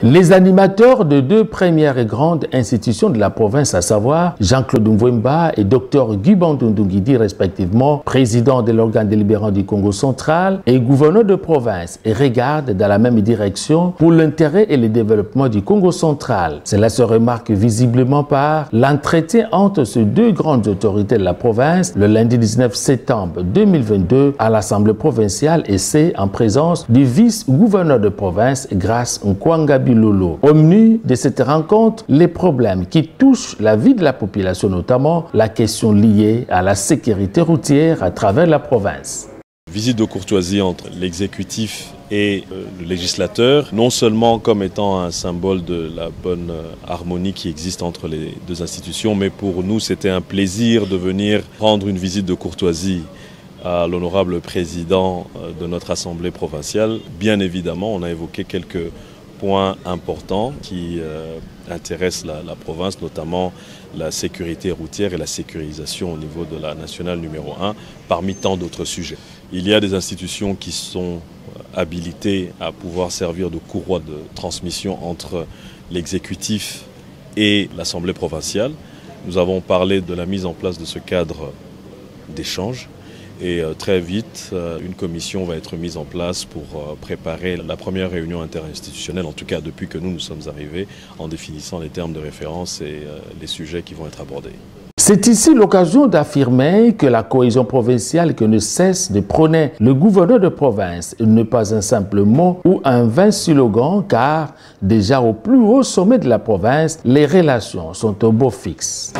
Les animateurs de deux premières grandes institutions de la province, à savoir Jean-Claude Mwemba et Dr Guy Bandundungidi, respectivement, président de l'organe délibérant du Congo central et gouverneur de province, regardent dans la même direction pour l'intérêt et le développement du Congo central. Cela se remarque visiblement par l'entretien entre ces deux grandes autorités de la province le lundi 19 septembre 2022 à l'Assemblée provinciale et c'est en présence du vice-gouverneur de province Grâce Nkwanga Bilolo. Menu de cette rencontre, les problèmes qui touchent la vie de la population, notamment la question liée à la sécurité routière à travers la province. Visite de courtoisie entre l'exécutif et euh, le législateur, non seulement comme étant un symbole de la bonne euh, harmonie qui existe entre les deux institutions, mais pour nous c'était un plaisir de venir prendre une visite de courtoisie à l'honorable président euh, de notre Assemblée provinciale. Bien évidemment, on a évoqué quelques points importants qui intéressent la, la, province, notamment la sécurité routière et la sécurisation au niveau de la nationale numéro 1, parmi tant d'autres sujets. Il y a des institutions qui sont habilitées à pouvoir servir de courroie de transmission entre l'exécutif et l'Assemblée provinciale. Nous avons parlé de la mise en place de ce cadre d'échange et très vite, une commission va être mise en place pour préparer la première réunion interinstitutionnelle, en tout cas depuis que nous nous sommes arrivés, en définissant les termes de référence et les sujets qui vont être abordés. C'est ici l'occasion d'affirmer que la cohésion provinciale que ne cesse de prôner le gouverneur de province n'est pas un simple mot ou un vain slogan car déjà au plus haut sommet de la province, les relations sont au beau fixe.